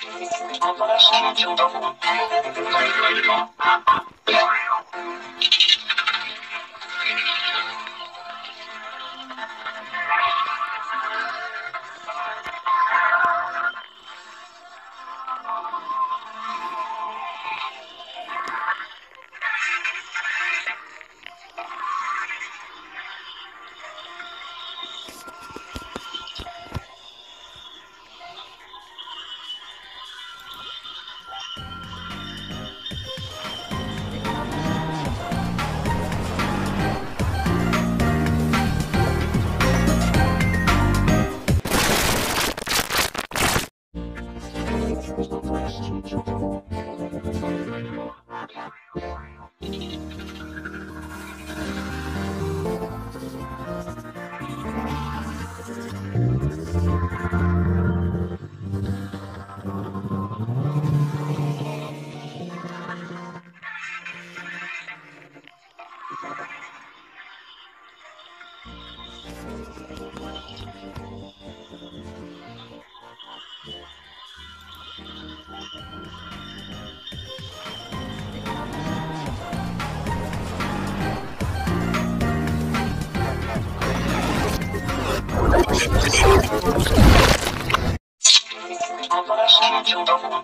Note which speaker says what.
Speaker 1: I'm gonna show you the whole thing. い情報。新しい情報。